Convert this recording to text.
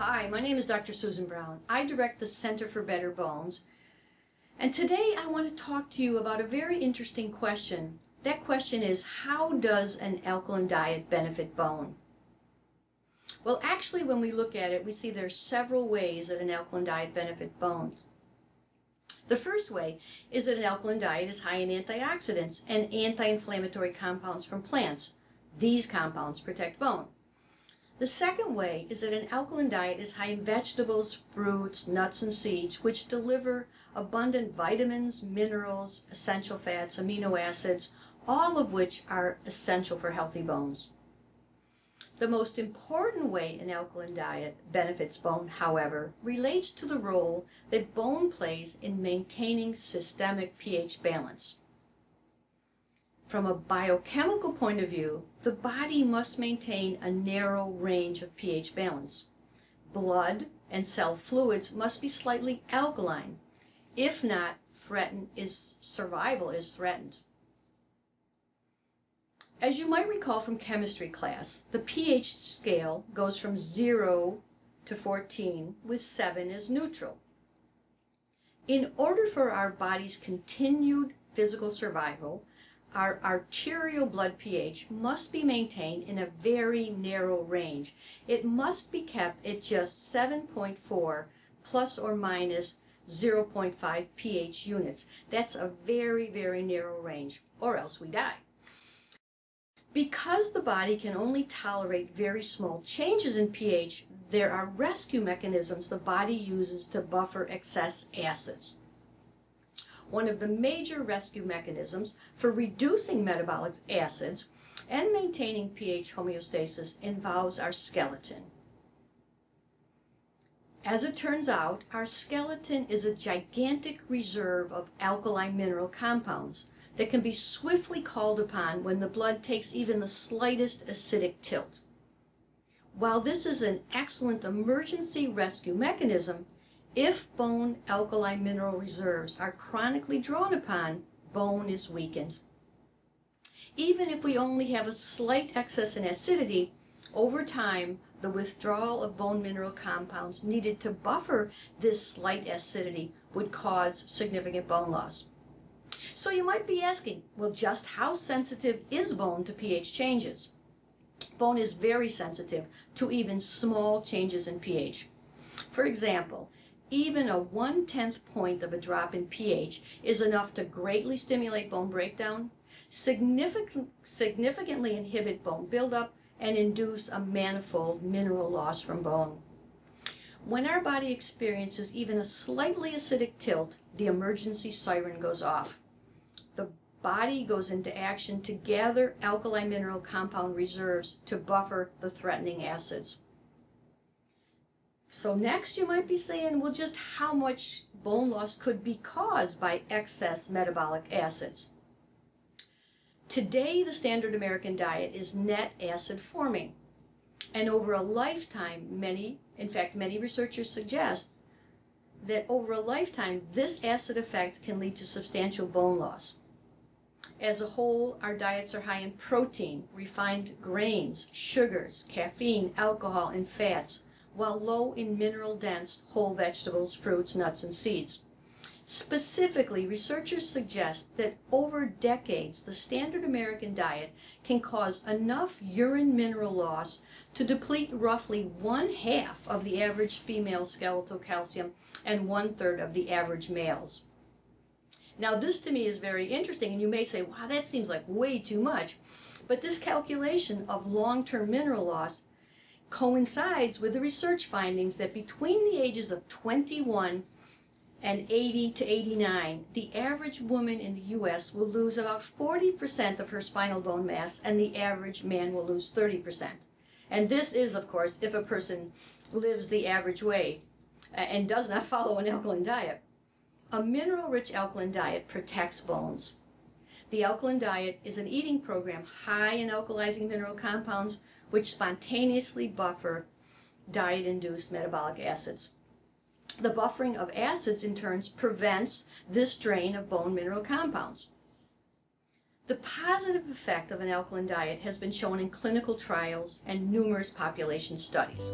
Hi, my name is Dr. Susan Brown. I direct the Center for Better Bones. And today I want to talk to you about a very interesting question. That question is how does an alkaline diet benefit bone? Well, actually, when we look at it, we see there are several ways that an alkaline diet benefits bones. The first way is that an alkaline diet is high in antioxidants and anti-inflammatory compounds from plants. These compounds protect bone. The second way is that an alkaline diet is high in vegetables, fruits, nuts, and seeds, which deliver abundant vitamins, minerals, essential fats, amino acids, all of which are essential for healthy bones. The most important way an alkaline diet benefits bone, however, relates to the role that bone plays in maintaining systemic pH balance. From a biochemical point of view, the body must maintain a narrow range of pH balance. Blood and cell fluids must be slightly alkaline. If not, threaten is survival is threatened. As you might recall from chemistry class, the pH scale goes from 0 to 14, with 7 as neutral. In order for our body's continued physical survival, our arterial blood pH must be maintained in a very narrow range. It must be kept at just 7.4 plus or minus 0.5 pH units. That's a very, very narrow range, or else we die. Because the body can only tolerate very small changes in pH, there are rescue mechanisms the body uses to buffer excess acids. One of the major rescue mechanisms for reducing metabolic acids and maintaining pH homeostasis involves our skeleton. As it turns out, our skeleton is a gigantic reserve of alkaline mineral compounds that can be swiftly called upon when the blood takes even the slightest acidic tilt. While this is an excellent emergency rescue mechanism, if bone alkali mineral reserves are chronically drawn upon, bone is weakened. Even if we only have a slight excess in acidity, over time, the withdrawal of bone mineral compounds needed to buffer this slight acidity would cause significant bone loss. So you might be asking, well, just how sensitive is bone to pH changes? Bone is very sensitive to even small changes in pH. For example, even a one-tenth point of a drop in pH is enough to greatly stimulate bone breakdown, significant, significantly inhibit bone buildup, and induce a manifold mineral loss from bone. When our body experiences even a slightly acidic tilt, the emergency siren goes off. The body goes into action to gather alkali mineral compound reserves to buffer the threatening acids. So next you might be saying, well, just how much bone loss could be caused by excess metabolic acids? Today, the standard American diet is net acid forming. And over a lifetime, many, in fact, many researchers suggest that over a lifetime, this acid effect can lead to substantial bone loss. As a whole, our diets are high in protein, refined grains, sugars, caffeine, alcohol, and fats, while low in mineral-dense whole vegetables, fruits, nuts, and seeds. Specifically, researchers suggest that over decades, the standard American diet can cause enough urine mineral loss to deplete roughly one half of the average female skeletal calcium and one third of the average males. Now, this to me is very interesting, and you may say, wow, that seems like way too much. But this calculation of long-term mineral loss coincides with the research findings that between the ages of 21 and 80 to 89, the average woman in the U.S. will lose about 40% of her spinal bone mass, and the average man will lose 30%. And this is, of course, if a person lives the average way and does not follow an alkaline diet. A mineral-rich alkaline diet protects bones. The alkaline diet is an eating program high in alkalizing mineral compounds which spontaneously buffer diet-induced metabolic acids. The buffering of acids in turn prevents this drain of bone mineral compounds. The positive effect of an alkaline diet has been shown in clinical trials and numerous population studies.